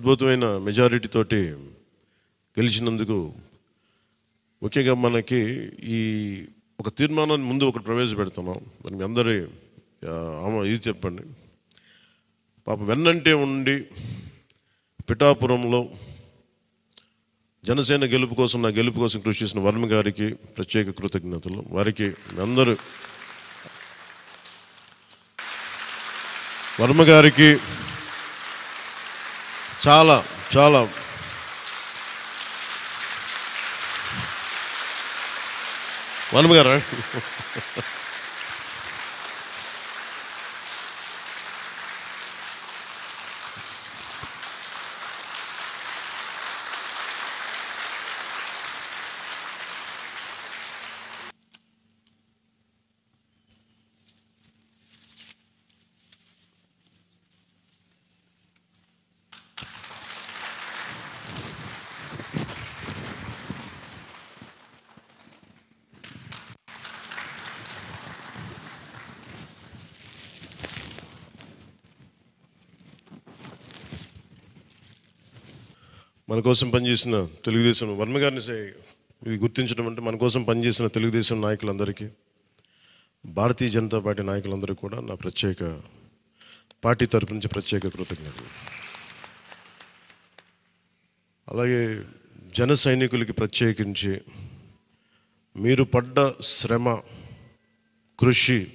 అద్భుతమైన మెజారిటీ తోటి గెలిచినందుకు ముఖ్యంగా మనకి ఈ ఒక తీర్మానాన్ని ముందు ఒకటి ప్రవేశపెడుతున్నాం. మనం అందరి ఆమె ఇది చెప్పండి. పాపం వెన్నంటే ఉండి పిఠాపురంలో జనసేన గెలుపు కోసం నా గెలుపు కోసం కృషి చేసిన వర్మ గారికి ప్రత్యేక కృతజ్ఞతలు. వారికి అందరూ వర్మ గారికి చాలా చాలా. వర్మ గారా మన కోసం పనిచేసిన తెలుగుదేశం వర్మ గారిని గుర్తించడం అంటే మన కోసం పనిచేసిన తెలుగుదేశం నాయకులందరికీ భారతీయ జనతా పార్టీ నాయకులందరికీ కూడా నా ప్రత్యేక పార్టీ తరపు నుంచి ప్రత్యేక కృతజ్ఞతలు. అలాగే జన సైనికులకి ప్రత్యేకించి మీరు పడ్డ శ్రమ కృషి